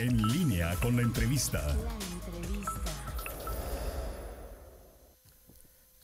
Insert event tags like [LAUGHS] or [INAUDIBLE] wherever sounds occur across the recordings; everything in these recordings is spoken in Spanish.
En línea con la entrevista.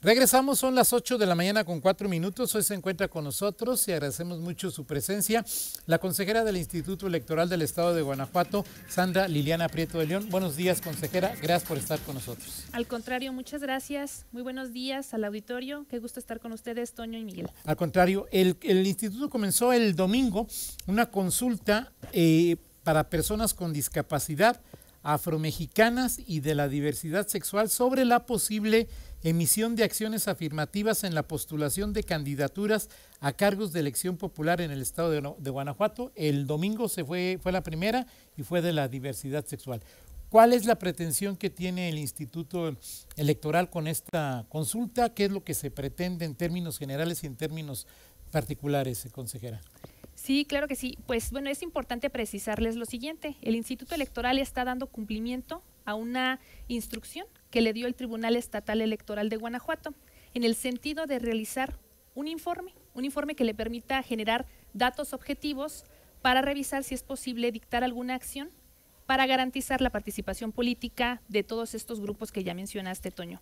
Regresamos, son las 8 de la mañana con 4 minutos. Hoy se encuentra con nosotros y agradecemos mucho su presencia la consejera del Instituto Electoral del Estado de Guanajuato, Sandra Liliana Prieto de León. Buenos días, consejera. Gracias por estar con nosotros. Al contrario, muchas gracias. Muy buenos días al auditorio. Qué gusto estar con ustedes, Toño y Miguel. Al contrario, el, el instituto comenzó el domingo una consulta eh, para personas con discapacidad afromexicanas y de la diversidad sexual sobre la posible emisión de acciones afirmativas en la postulación de candidaturas a cargos de elección popular en el estado de, Guanajuato. El domingo se fue, fue la primera y fue de la diversidad sexual. ¿Cuál es la pretensión que tiene el Instituto Electoral con esta consulta? ¿Qué es lo que se pretende en términos generales y en términos particulares, consejera? Sí, claro que sí. Pues bueno, es importante precisarles lo siguiente. El Instituto Electoral está dando cumplimiento a una instrucción que le dio el Tribunal Estatal Electoral de Guanajuato en el sentido de realizar un informe, un informe que le permita generar datos objetivos para revisar si es posible dictar alguna acción para garantizar la participación política de todos estos grupos que ya mencionaste, Toño.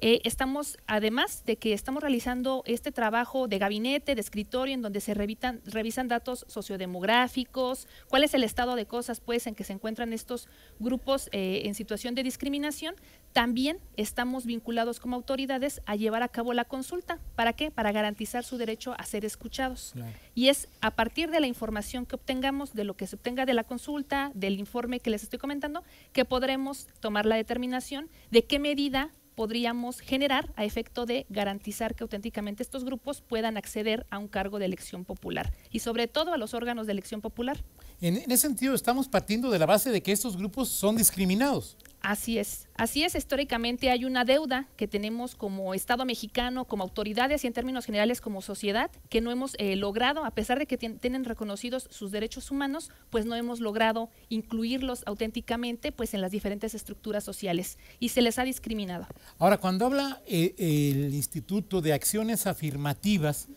Eh, estamos, además de que estamos realizando este trabajo de gabinete, de escritorio, en donde se revisan, revisan datos sociodemográficos, cuál es el estado de cosas pues en que se encuentran estos grupos eh, en situación de discriminación, también estamos vinculados como autoridades a llevar a cabo la consulta. ¿Para qué? Para garantizar su derecho a ser escuchados. Y es a partir de la información que obtengamos, de lo que se obtenga de la consulta, del informe que les estoy comentando, que podremos tomar la determinación de qué medida podríamos generar a efecto de garantizar que auténticamente estos grupos puedan acceder a un cargo de elección popular y sobre todo a los órganos de elección popular. En, ese sentido, estamos partiendo de la base de que estos grupos son discriminados. Así es, así es. Históricamente hay una deuda que tenemos como Estado mexicano, como autoridades y en términos generales como sociedad, que no hemos eh, logrado, a pesar de que tienen reconocidos sus derechos humanos, pues no hemos logrado incluirlos auténticamente pues en las diferentes estructuras sociales y se les ha discriminado. Ahora, cuando habla eh, el Instituto de Acciones Afirmativas,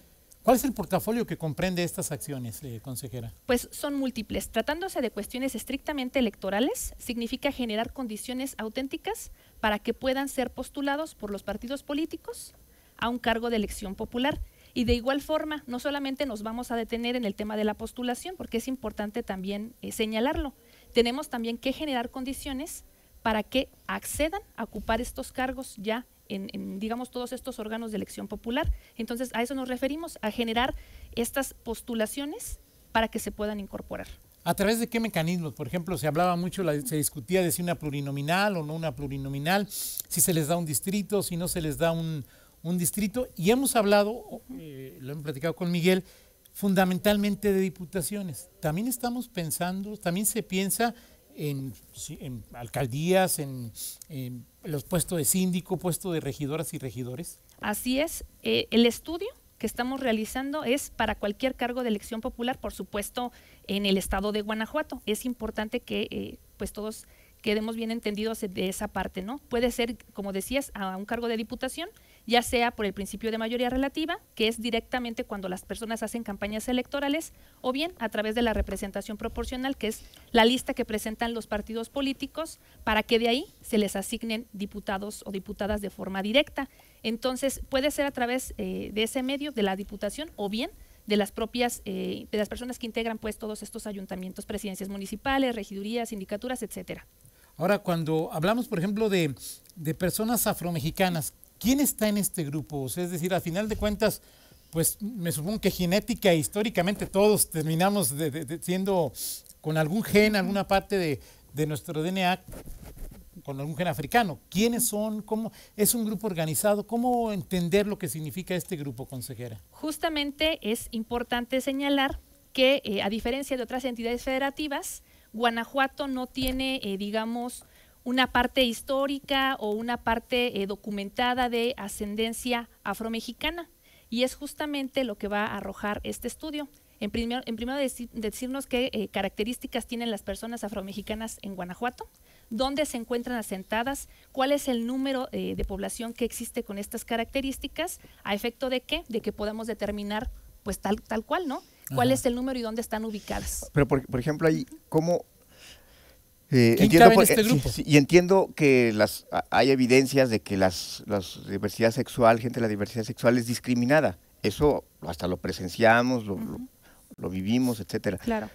¿Cuál es el portafolio que comprende estas acciones, eh, consejera? Pues son múltiples. Tratándose de cuestiones estrictamente electorales, significa generar condiciones auténticas para que puedan ser postulados por los partidos políticos a un cargo de elección popular. Y de igual forma, no solamente nos vamos a detener en el tema de la postulación, porque es importante también eh, señalarlo. Tenemos también que generar condiciones para que accedan a ocupar estos cargos ya en, digamos, todos estos órganos de elección popular. Entonces, a eso nos referimos, a generar estas postulaciones para que se puedan incorporar. ¿A través de qué mecanismos? Por ejemplo, se hablaba mucho, se discutía de si una plurinominal o no una plurinominal, si se les da un distrito, si no se les da un, distrito. Y hemos hablado, eh, lo hemos platicado con Miguel, fundamentalmente de diputaciones. También estamos pensando, también se piensa en, alcaldías, en, los puestos de síndico, puestos de regidoras y regidores? Así es. Eh, el estudio que estamos realizando es para cualquier cargo de elección popular, por supuesto, en el estado de Guanajuato. Es importante que eh, pues todos quedemos bien entendidos de esa parte, ¿no? Puede ser, como decías, a un cargo de diputación, ya sea por el principio de mayoría relativa, que es directamente cuando las personas hacen campañas electorales, o bien a través de la representación proporcional, que es la lista que presentan los partidos políticos para que de ahí se les asignen diputados o diputadas de forma directa. Entonces, puede ser a través eh, de ese medio, de la diputación, o bien de las propias, eh, de las personas que integran pues todos estos ayuntamientos, presidencias municipales, regidurías, sindicaturas, etcétera. Ahora, cuando hablamos, por ejemplo, de, personas afromexicanas, ¿quién está en este grupo? es decir, al final de cuentas, pues me supongo que genética e históricamente todos terminamos siendo con algún gen, alguna parte de, nuestro DNA con algún gen africano. ¿Quiénes son? ¿Cómo es un grupo organizado? ¿Cómo entender lo que significa este grupo, consejera? Justamente es importante señalar que, eh, a diferencia de otras entidades federativas, Guanajuato no tiene, eh, digamos, una parte histórica o una parte eh, documentada de ascendencia afromexicana. Y es justamente lo que va a arrojar este estudio. En, primer, en primero decirnos qué eh, características tienen las personas afromexicanas en Guanajuato, dónde se encuentran asentadas, cuál es el número de población que existe con estas características, a efecto de qué, de que podamos determinar pues tal, tal cual, ¿no? Cuál es el número y dónde están ubicadas. Pero, por, ejemplo, ahí, ¿cómo, Eh, ¿Quién entiendo cabe en por- este eh, sí, grupo? y entiendo que las, hay evidencias de que las, las diversidad sexual, gente de la diversidad sexual es discriminada. Eso hasta lo presenciamos, lo, lo- lo vivimos, etcétera. Claro.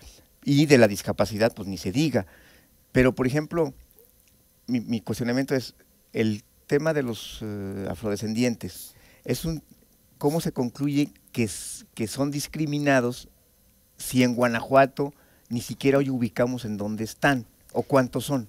Y de la discapacidad, pues ni se diga. Pero, por ejemplo, mi, mi cuestionamiento es el tema de los eh, afrodescendientes. Es un, ¿Cómo se concluye que, que son discriminados si en Guanajuato ni siquiera hoy ubicamos en dónde están o cuántos son?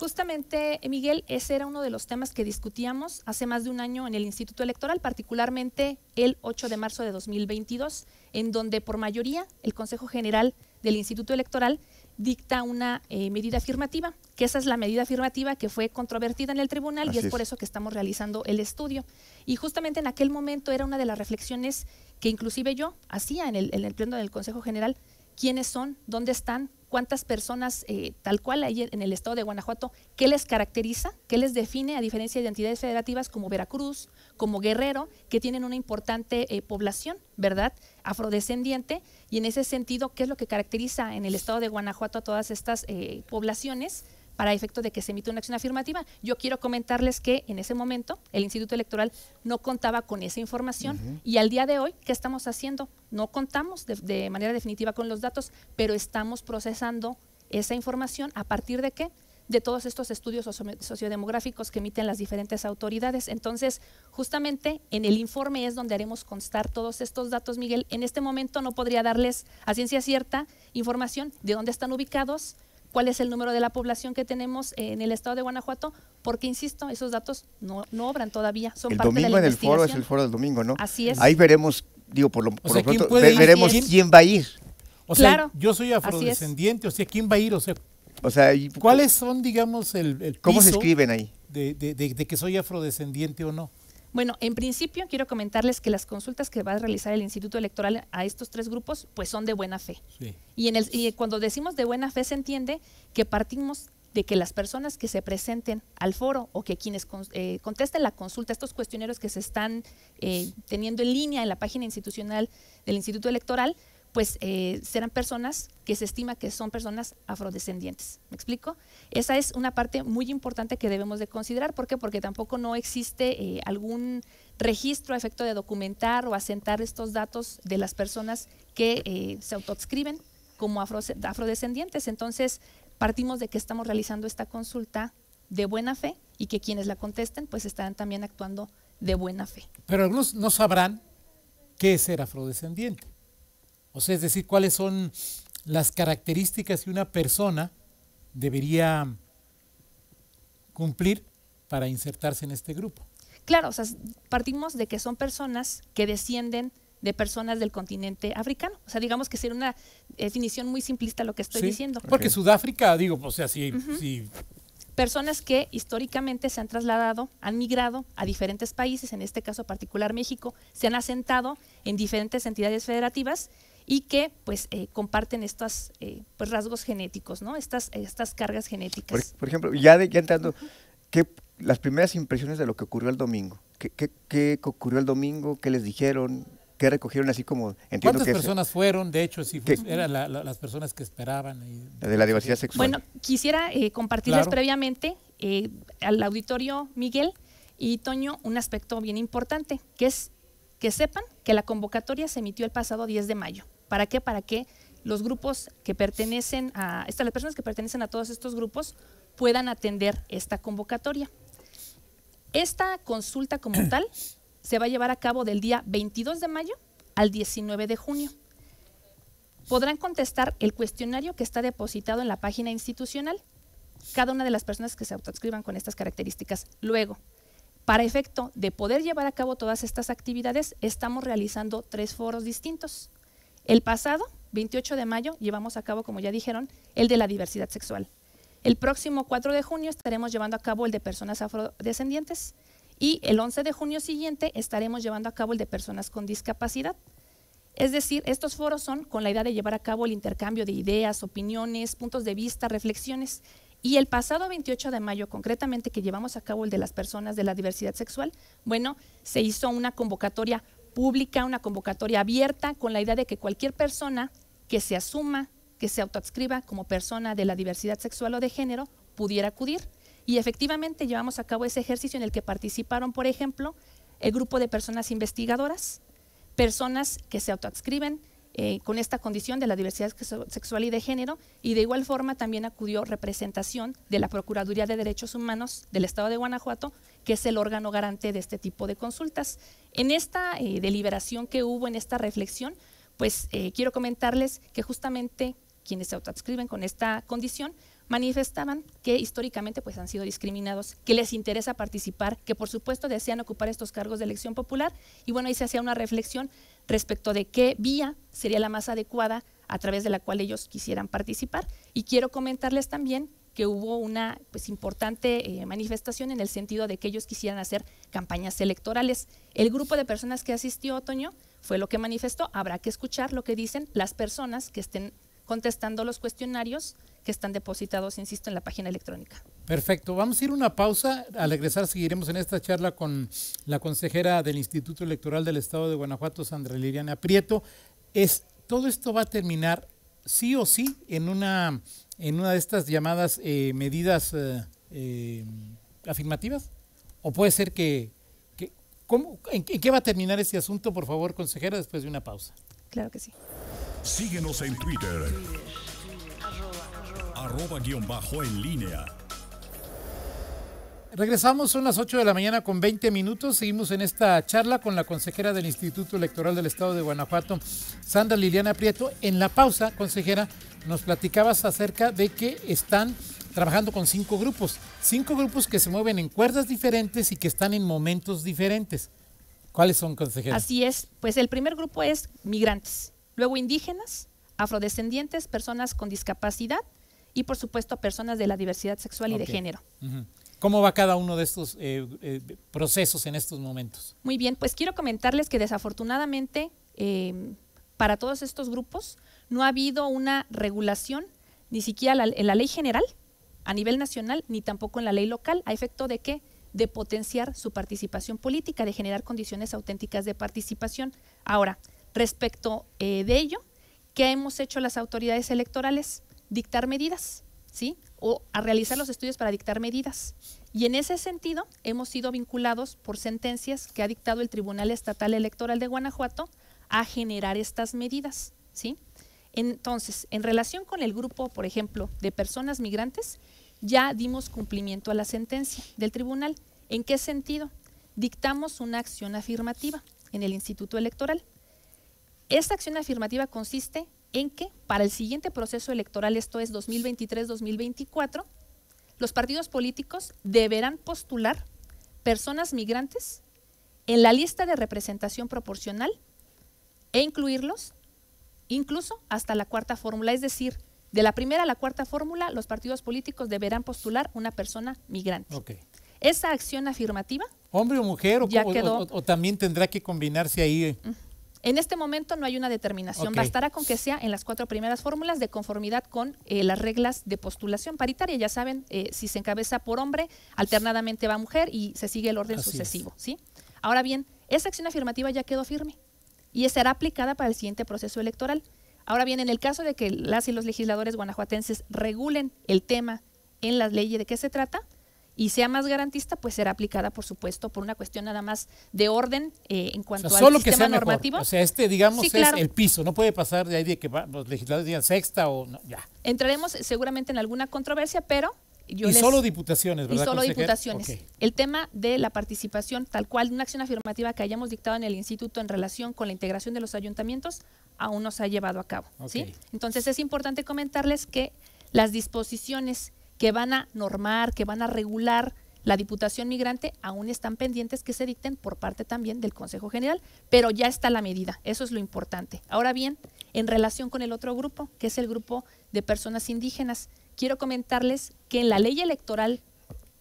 Justamente, Miguel, ese era uno de los temas que discutíamos hace más de un año en el Instituto Electoral, particularmente el 8 de marzo de 2022, en donde por mayoría el Consejo General del Instituto Electoral dicta una eh, medida afirmativa, que esa es la medida afirmativa que fue controvertida en el tribunal Así y es, es. por eso que estamos realizando el estudio. Y justamente en aquel momento era una de las reflexiones que inclusive yo hacía en el, en el pleno del Consejo General, quiénes son, dónde están, cuántas personas eh, tal cual hay en el estado de Guanajuato, qué les caracteriza, qué les define a diferencia de entidades federativas como Veracruz, como Guerrero, que tienen una importante eh, población, ¿verdad? Afrodescendiente, y en ese sentido, ¿qué es lo que caracteriza en el estado de Guanajuato a todas estas eh, poblaciones? Para efecto de que se emita una acción afirmativa. Yo quiero comentarles que en ese momento el Instituto Electoral no contaba con esa información y al día de hoy, ¿qué estamos haciendo? No contamos de, de manera definitiva con los datos, pero estamos procesando esa información a partir de qué? De todos estos estudios socio- sociodemográficos que emiten las diferentes autoridades. Entonces, justamente en el informe es donde haremos constar todos estos datos, Miguel. En este momento no podría darles a ciencia cierta información de dónde están ubicados, cuál es el número de la población que tenemos en el estado de Guanajuato, porque, insisto, esos datos no, no obran todavía, son el parte de domingo la en el foro es el foro del domingo, ¿no? Así es. Ahí veremos, digo, por lo, por sea, lo ¿quién pronto, ve- veremos ¿Quién? quién va a ir. O sea, Claro, yo soy afrodescendiente, o sea, ¿quién va a ir? O sea, O sea, y- ¿cuáles son, digamos, el, el ¿cómo se escriben ahí? De, de- de- de que soy afrodescendiente o no? Bueno, en principio quiero comentarles que las consultas que va a realizar el Instituto Electoral a estos tres grupos, pues son de buena fe. Sí. Y, en el, y cuando decimos de buena fe se entiende que partimos de que las personas que se presenten al foro o que quienes con- eh, contesten la consulta, estos cuestionarios que se están eh, teniendo en línea en la página institucional del Instituto Electoral, pues eh, serán personas que se estima que son personas afrodescendientes. ¿Me explico? Esa es una parte muy importante que debemos de considerar. ¿Por qué? Porque tampoco no existe eh, algún registro a efecto de documentar o asentar estos datos de las personas que eh, se autoadscriben como afro- afrodescendientes. Entonces, partimos de que estamos realizando esta consulta de buena fe y que quienes la contesten pues estarán también actuando de buena fe. Pero algunos no sabrán qué es ser afrodescendiente. O sea, es decir, cuáles son las características que una persona debería cumplir para insertarse en este grupo. Claro, o sea, partimos de que son personas que descienden de personas del continente africano. O sea, digamos que sería una definición muy simplista lo que estoy Sí, diciendo. Porque. Sudáfrica, digo, o sea, si, si Personas que históricamente se han trasladado, han migrado a diferentes países, en este caso particular México, se han asentado en diferentes entidades federativas y que pues eh, comparten estos eh, pues, rasgos genéticos, ¿no? Estas, estas cargas genéticas. por ejemplo, ya, de, ya entrando, ¿qué, las primeras impresiones de lo que ocurrió el domingo. ¿Qué, qué, qué ocurrió el domingo? ¿Qué les dijeron? ¿Qué recogieron así como entiendo ¿cuántas que es personas fueron? De hecho, si ¿Qué? eran la- la- las personas que esperaban. y- de la diversidad sexual? Bueno, quisiera eh, compartirles Claro. previamente eh, al auditorio Miguel y Toño un aspecto bien importante, que es que sepan que la convocatoria se emitió el pasado 10 de mayo. ¿Para qué? Para que los grupos que pertenecen a, estas, las personas que pertenecen a todos estos grupos puedan atender esta convocatoria. Esta consulta como [CLEARS THROAT] tal se va a llevar a cabo del día 22 de mayo al 19 de junio. Podrán contestar el cuestionario que está depositado en la página institucional, cada una de las personas que se autoadscriban con estas características. Luego, para efecto de poder llevar a cabo todas estas actividades, estamos realizando tres foros distintos. El pasado, 28 de mayo, llevamos a cabo, como ya dijeron, el de la diversidad sexual. El próximo 4 de junio estaremos llevando a cabo el de personas afrodescendientes y el 11 de junio siguiente estaremos llevando a cabo el de personas con discapacidad. Es decir, estos foros son con la idea de llevar a cabo el intercambio de ideas, opiniones, puntos de vista, reflexiones. Y el pasado 28 de mayo, concretamente, que llevamos a cabo el de las personas de la diversidad sexual, bueno, se hizo una convocatoria pública, una convocatoria abierta, con la idea de que cualquier persona que se asuma que se autoadscriba como persona de la diversidad sexual o de género pudiera acudir. Y efectivamente llevamos a cabo ese ejercicio en el que participaron, por ejemplo, el grupo de personas investigadoras, personas que se autoadscriben eh, con esta condición de la diversidad sexual y de género, y de igual forma también acudió representación de la Procuraduría de Derechos Humanos del Estado de Guanajuato, que es el órgano garante de este tipo de consultas. En esta eh, deliberación que hubo, en esta reflexión, pues eh, quiero comentarles que justamente quienes se autoadscriben con esta condición manifestaban que históricamente pues han sido discriminados, que les interesa participar, que por supuesto desean ocupar estos cargos de elección popular y bueno, ahí se hacía una reflexión respecto de qué vía sería la más adecuada a través de la cual ellos quisieran participar. Y quiero comentarles también que hubo una pues, importante eh, manifestación en el sentido de que ellos quisieran hacer campañas electorales. El grupo de personas que asistió, Otoño, fue lo que manifestó. Habrá que escuchar lo que dicen las personas que estén contestando los cuestionarios que están depositados, insisto, en la página electrónica. Perfecto. Vamos a ir a una pausa. Al regresar seguiremos en esta charla con la consejera del Instituto Electoral del Estado de Guanajuato, Sandra Liliana Prieto. Es, todo esto va a terminar sí o sí en una, en una de estas llamadas eh, medidas eh, eh, afirmativas. ¿O puede ser que... ¿cómo, en, qué va a terminar este asunto, por favor, consejera, después de una pausa? Claro que sí. Síguenos en Twitter arroba guion bajo en línea. Regresamos, son las 8 de la mañana con 20 minutos. Seguimos en esta charla con la consejera del Instituto Electoral del Estado de Guanajuato, Sandra Liliana Prieto. En la pausa, consejera, nos platicabas acerca de que están trabajando con cinco grupos. Cinco grupos que se mueven en cuerdas diferentes y que están en momentos diferentes. ¿Cuáles son, consejera? Así es. Pues el primer grupo es migrantes, luego indígenas, afrodescendientes, personas con discapacidad y por supuesto personas de la diversidad sexual y de género. ¿Cómo va cada uno de estos eh, eh, procesos en estos momentos? Muy bien, pues quiero comentarles que desafortunadamente em, para todos estos grupos no ha habido una regulación ni siquiera en la ley general a nivel nacional ni tampoco en la ley local a efecto de que de potenciar su participación política, de generar condiciones auténticas de participación. Ahora, respecto eh, de ello, ¿qué hemos hecho las autoridades electorales? dictar medidas, ¿sí? O a realizar los estudios para dictar medidas. Y en ese sentido, hemos sido vinculados por sentencias que ha dictado el Tribunal Estatal Electoral de Guanajuato a generar estas medidas, ¿sí? Entonces, en relación con el grupo, por ejemplo, de personas migrantes, ya dimos cumplimiento a la sentencia del tribunal. ¿En qué sentido? Dictamos una acción afirmativa en el Instituto Electoral. Esta acción afirmativa consiste en que para el siguiente proceso electoral, esto es 2023-2024, los partidos políticos deberán postular personas migrantes en la lista de representación proporcional e incluirlos incluso hasta la cuarta fórmula, es decir, de la primera a la cuarta fórmula, los partidos políticos deberán postular una persona migrante. Esa acción afirmativa. Hombre o mujer, o, también tendrá que combinarse ahí. En este momento no hay una determinación, bastará con que sea en las cuatro primeras fórmulas de conformidad con eh, las reglas de postulación paritaria. Ya saben, eh, si se encabeza por hombre, alternadamente va mujer y se sigue el orden sucesivo. ¿sí? Ahora bien, esa acción afirmativa ya quedó firme y será aplicada para el siguiente proceso electoral. Ahora bien, en el caso de que las y los legisladores guanajuatenses regulen el tema en la ley de qué se trata, y sea más garantista, pues será aplicada, por supuesto, por una cuestión nada más de orden eh, en cuanto al sistema normativo. O sea, este, digamos, es el piso, no puede pasar de ahí de que los legisladores digan sexta o no, ya. Entraremos seguramente en alguna controversia, pero yo y solo diputaciones, ¿verdad? Y solo diputaciones. El tema de la participación, tal cual, una acción afirmativa que hayamos dictado en el instituto en relación con la integración de los ayuntamientos, aún no se ha llevado a cabo. ¿sí? Entonces es importante comentarles que las disposiciones que van a normar, que van a regular la Diputación Migrante, aún están pendientes que se dicten por parte también del Consejo General, pero ya está la medida, eso es lo importante. Ahora bien, en relación con el otro grupo, que es el grupo de personas indígenas, quiero comentarles que en la ley electoral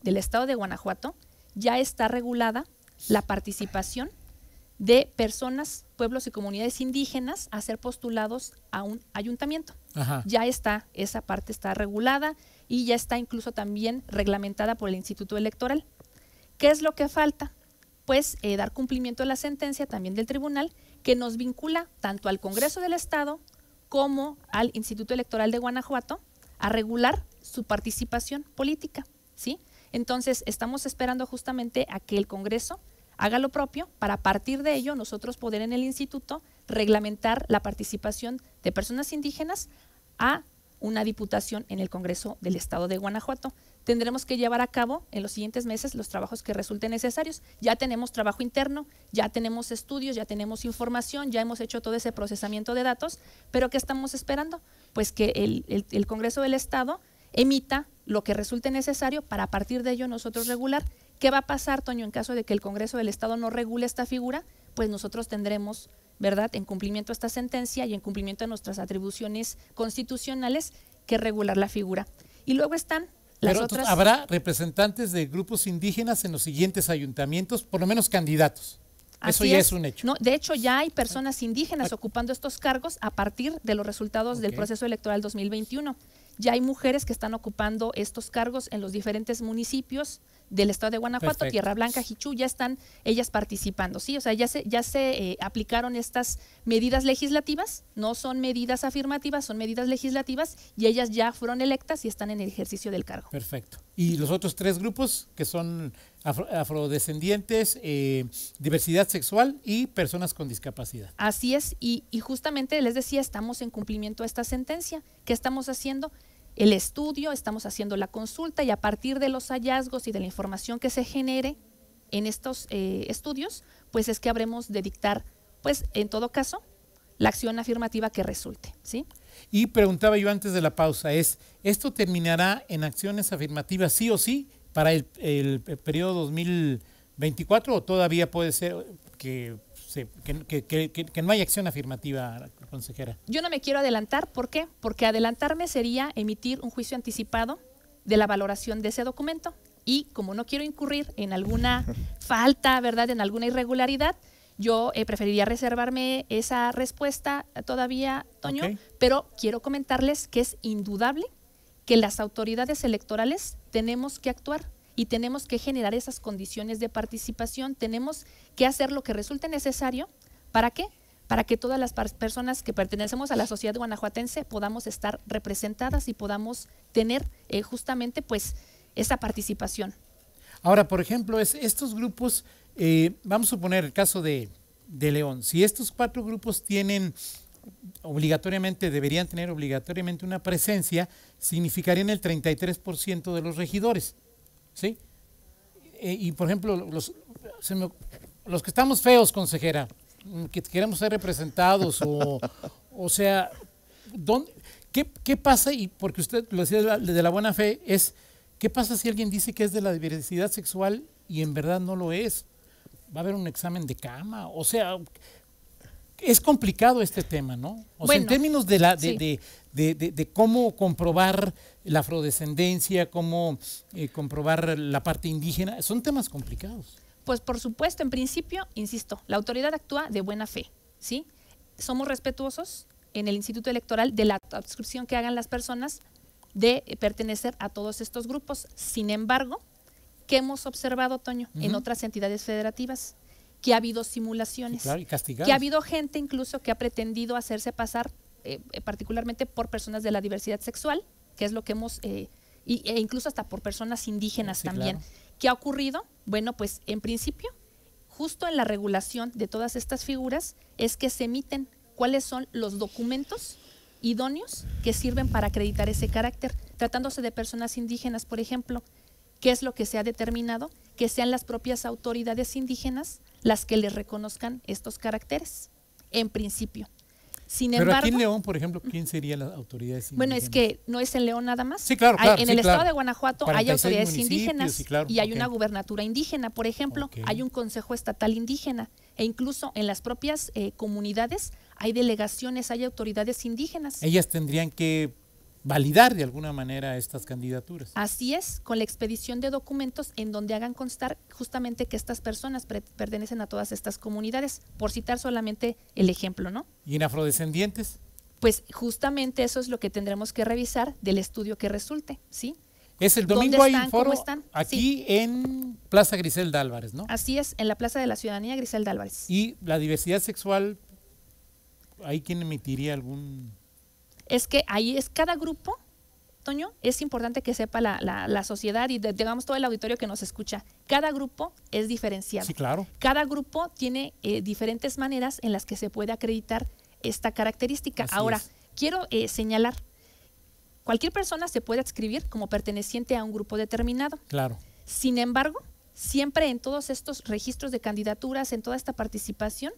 del Estado de Guanajuato ya está regulada la participación de personas, pueblos y comunidades indígenas a ser postulados a un ayuntamiento. Ya está, esa parte está regulada y ya está incluso también reglamentada por el Instituto Electoral. ¿Qué es lo que falta? Pues eh, dar cumplimiento a la sentencia también del tribunal que nos vincula tanto al Congreso del Estado como al Instituto Electoral de Guanajuato a regular su participación política, ¿sí? Entonces, estamos esperando justamente a que el Congreso haga lo propio para a partir de ello nosotros poder en el instituto reglamentar la participación de personas indígenas a una diputación en el Congreso del Estado de Guanajuato. Tendremos que llevar a cabo en los siguientes meses los trabajos que resulten necesarios. Ya tenemos trabajo interno, ya tenemos estudios, ya tenemos información, ya hemos hecho todo ese procesamiento de datos, pero ¿qué estamos esperando? Pues que el, Congreso del Estado emita lo que resulte necesario para a partir de ello nosotros regular. ¿Qué va a pasar, Toño, en caso de que el Congreso del Estado no regule esta figura? Pues nosotros tendremos ¿verdad? En cumplimiento de esta sentencia y en cumplimiento de nuestras atribuciones constitucionales que regular la figura. Y luego están las otras. Habrá representantes de grupos indígenas en los siguientes ayuntamientos, por lo menos candidatos. Eso ya es. un hecho. No, de hecho, ya hay personas indígenas ocupando estos cargos a partir de los resultados del proceso electoral 2021. Ya hay mujeres que están ocupando estos cargos en los diferentes municipios del estado de Guanajuato, Tierra Blanca, Jichú, ya están ellas participando, ¿sí? O sea, ya se, ya se eh, aplicaron estas medidas legislativas, no son medidas afirmativas, son medidas legislativas y ellas ya fueron electas y están en el ejercicio del cargo. Perfecto. Y los otros tres grupos, que son afrodescendientes, eh, diversidad sexual y personas con discapacidad. Así es, y, y justamente les decía, estamos en cumplimiento de esta sentencia. ¿Qué estamos haciendo? El estudio, estamos haciendo la consulta y a partir de los hallazgos y de la información que se genere en estos eh, estudios, pues es que habremos de dictar, pues en todo caso, la acción afirmativa que resulte. ¿sí? Y preguntaba yo antes de la pausa, es, ¿esto terminará en acciones afirmativas sí o sí para el, el periodo 2024 o todavía puede ser que que, no hay acción afirmativa, consejera. Yo no me quiero adelantar, ¿por qué? Porque adelantarme sería emitir un juicio anticipado de la valoración de ese documento y como no quiero incurrir en alguna [LAUGHS] falta, ¿verdad?, en alguna irregularidad, yo eh, preferiría reservarme esa respuesta todavía, Toño, pero quiero comentarles que es indudable que las autoridades electorales tenemos que actuar y tenemos que generar esas condiciones de participación, tenemos que hacer lo que resulte necesario. ¿Para qué? Para que todas las personas que pertenecemos a la sociedad guanajuatense podamos estar representadas y podamos tener eh, justamente pues esa participación. Ahora, por ejemplo, es, estos grupos, eh, vamos a suponer el caso de, de León, si estos cuatro grupos tienen obligatoriamente, deberían tener obligatoriamente una presencia, significarían el 33% de los regidores. ¿Sí? Eh, y por ejemplo, los, los que estamos feos, consejera, que queremos ser representados, o, o sea, ¿dónde, qué, qué, pasa? Y porque usted lo decía de la, buena fe, es, ¿qué pasa si alguien dice que es de la diversidad sexual y en verdad no lo es? ¿Va a haber un examen de cama? O sea, es complicado este tema, ¿no? O sea, en términos de, la, de, de, de, cómo comprobar la afrodescendencia, cómo eh, comprobar la parte indígena, son temas complicados. Pues por supuesto, en principio, insisto, la autoridad actúa de buena fe, ¿sí? Somos respetuosos en el Instituto Electoral de la adscripción que hagan las personas de pertenecer a todos estos grupos. Sin embargo, ¿qué hemos observado, Toño, en otras entidades federativas? Que ha habido simulaciones, que ha habido gente incluso que ha pretendido hacerse pasar eh, eh, particularmente por personas de la diversidad sexual, que es lo que hemos, eh, e incluso hasta por personas indígenas también. ¿Qué ha ocurrido? Bueno, pues en principio, justo en la regulación de todas estas figuras, es que se emiten cuáles son los documentos idóneos que sirven para acreditar ese carácter. Tratándose de personas indígenas, por ejemplo, ¿qué es lo que se ha determinado? Que sean las propias autoridades indígenas las que les reconozcan estos caracteres, en principio. Sin Pero aquí en León, por ejemplo, ¿quién sería la autoridad indígenas? Bueno, es que no es en León nada más. Sí, claro, claro En el estado de Guanajuato hay autoridades indígenas y hay una gubernatura indígena, por ejemplo, hay un consejo estatal indígena e incluso en las propias eh, comunidades hay delegaciones, hay autoridades indígenas. Ellas tendrían que validar de alguna manera estas candidaturas. Así es, con la expedición de documentos en donde hagan constar justamente que estas personas pertenecen a todas estas comunidades, por citar solamente el ejemplo, ¿no? ¿Y en afrodescendientes? Pues justamente eso es lo que tendremos que revisar del estudio que resulte, ¿sí? Es el domingo hay un foro aquí en Plaza Griselda Álvarez, ¿no? Así es, en la Plaza de la Ciudadanía Griselda Álvarez. Y la diversidad sexual, ¿hay quien emitiría algún es que ahí es cada grupo, Toño, es importante que sepa la, la- la sociedad y de- digamos todo el auditorio que nos escucha. Cada grupo es diferenciado. Sí, claro. Cada grupo tiene eh, diferentes maneras en las que se puede acreditar esta característica. Así Ahora, es. quiero eh, señalar, cualquier persona se puede adscribir como perteneciente a un grupo determinado. Claro. Sin embargo, siempre en todos estos registros de candidaturas, en toda esta participación,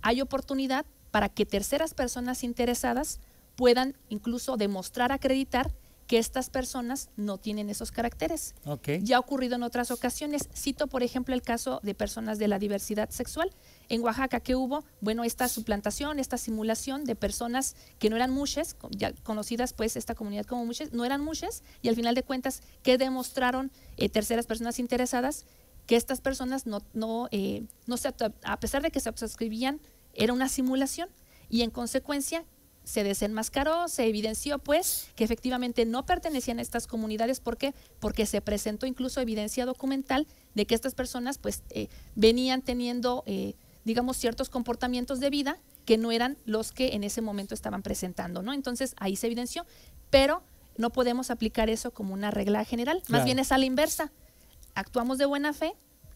hay oportunidad para que terceras personas interesadas puedan incluso demostrar, acreditar que estas personas no tienen esos caracteres. Ok. Ya ha ocurrido en otras ocasiones. Cito, por ejemplo, el caso de personas de la diversidad sexual. En Oaxaca, que hubo? Bueno, esta suplantación, esta simulación de personas que no eran muches, co- ya conocidas pues esta comunidad como muches, no eran muches, y al final de cuentas, que demostraron eh, terceras personas interesadas? Que estas personas no, no, eh, no se, a pesar de que se suscribían, era una simulación, y en consecuencia se desenmascaró, se evidenció pues que efectivamente no pertenecían a estas comunidades. ¿Por qué? Porque se presentó incluso evidencia documental de que estas personas pues eh, venían teniendo, eh, digamos, ciertos comportamientos de vida que no eran los que en ese momento estaban presentando, ¿no? Entonces ahí se evidenció, pero no podemos aplicar eso como una regla general, más Claro. bien es a la inversa. Actuamos de buena fe,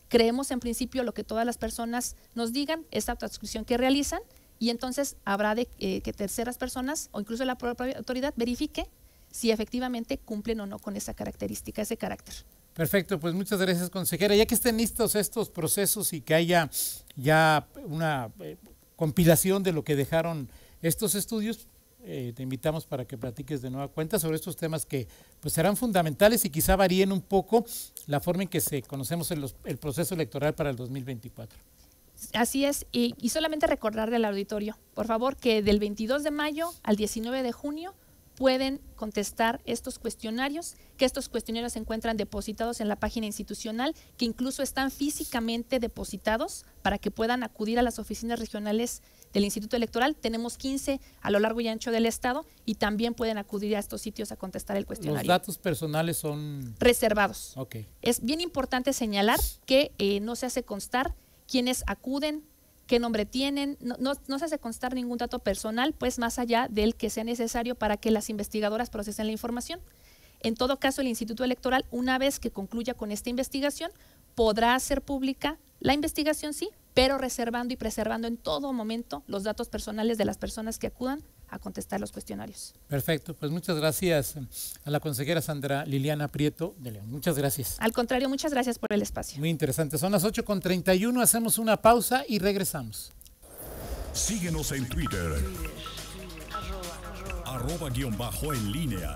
creemos en principio lo que todas las personas nos digan, esta transcripción que realizan, y entonces habrá de eh, que terceras personas o incluso la propia autoridad verifique si efectivamente cumplen o no con esa característica, ese carácter. Perfecto, pues muchas gracias, consejera. Ya que estén listos estos procesos y que haya ya una eh, compilación de lo que dejaron estos estudios, eh, te invitamos para que platiques de nueva cuenta sobre estos temas que pues serán fundamentales y quizá varíen un poco la forma en que se conocemos el, proceso electoral para el 2024. Así es, y, y solamente recordarle al auditorio, por favor, que del 22 de mayo al 19 de junio pueden contestar estos cuestionarios, que estos cuestionarios se encuentran depositados en la página institucional, que incluso están físicamente depositados para que puedan acudir a las oficinas regionales del Instituto Electoral. Tenemos 15 a lo largo y ancho del estado y también pueden acudir a estos sitios a contestar el Los cuestionario. datos personales son... Reservados. Ok, Es bien importante señalar que eh, no se hace constar quiénes acuden, qué nombre tienen, no- no se hace constar ningún dato personal, pues más allá del que sea necesario para que las investigadoras procesen la información. En todo caso, el Instituto Electoral, una vez que concluya con esta investigación, podrá hacer pública la investigación, sí, pero reservando y preservando en todo momento los datos personales de las personas que acudan a contestar los cuestionarios. perfecto. Pues muchas gracias a la consejera Sandra Liliana Prieto de León. Muchas gracias. Al contrario, muchas gracias por el espacio. Muy interesante. Son las 8.31, hacemos una pausa y regresamos. Síguenos en Twitter. Arroba guion bajo en línea.